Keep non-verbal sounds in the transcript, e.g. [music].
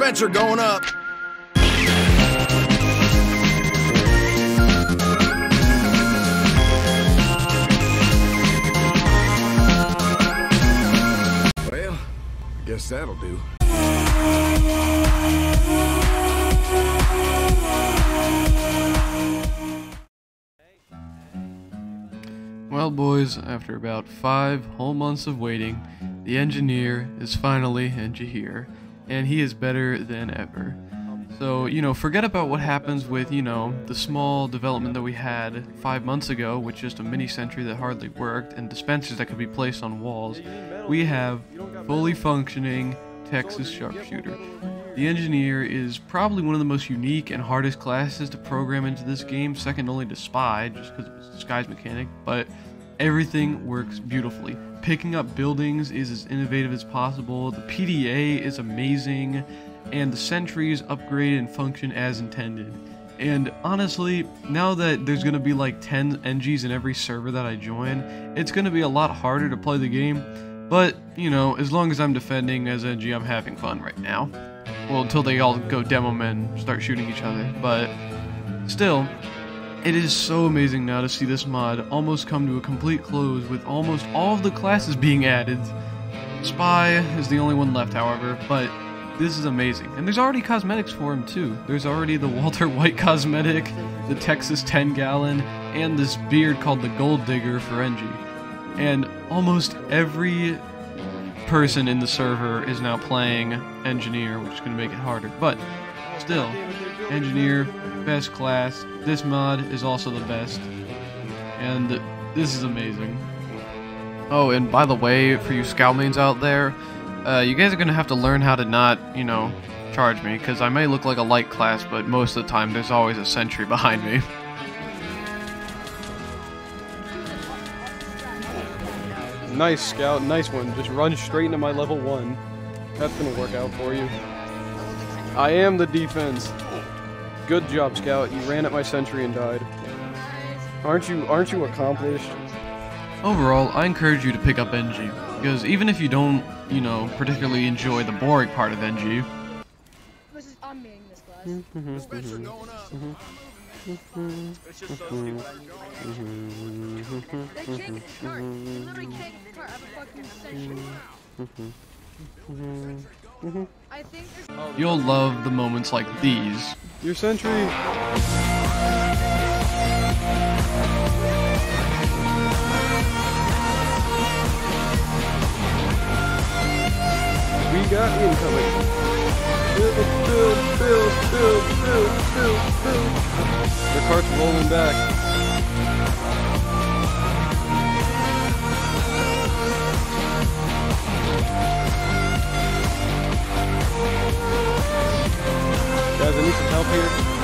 dispenser going up. Well, I guess that'll do. Well, boys, after about five whole months of waiting, the engineer is finally Engie here, and he is better than ever. So, you know, forget about what happens with, you know, the small development that we had five months ago, with just a mini sentry that hardly worked and dispensers that could be placed on walls. We have fully functioning Texas sharpshooter. The engineer is probably one of the most unique and hardest classes to program into this game, second only to spy, just because of its disguise mechanic, but everything works beautifully. Picking up buildings is as innovative as possible, the PDA is amazing, and the sentries upgrade and function as intended. And honestly, now that there's gonna be like 10 Engies in every server that I join, it's gonna be a lot harder to play the game. But, you know, as long as I'm defending as Engie, I'm having fun right now. Well, until they all go demo men, start shooting each other. But still, it is so amazing now to see this mod almost come to a complete close with almost all of the classes being added. Spy is the only one left, however, but this is amazing. And there's already cosmetics for him too. There's already the [laughs] Walter White cosmetic, the Texas 10 gallon, and this beard called the Gold Digger for Engie. And almost every person in the server is now playing Engineer, which is going to make it harder. But still, Engineer, best class. This mod is also the best. And this is amazing. Oh, and by the way, for you scout mains out there, uh, you guys are going to have to learn how to not, you know, charge me, because I may look like a light class, but most of the time there's always a sentry [laughs] behind me. Nice, Scout. Nice one. Just run straight into my level one. That's gonna work out for you. I am the defense. Good job, Scout. You ran at my sentry and died. Aren't you? Aren't you accomplished? Overall, I encourage you to pick up Engie, because even if you don't, you know, particularly enjoy the boring part of Engie, I'm making this class. Mm-hmm. Dispenser going up. That kid cart, literally kicked cart of a fucking century. Mm-hmm. I think you'll love the moments like these. Your sentry. We got incoming. Build, build, build, build, build, build, build. The cart's rolling back. Here.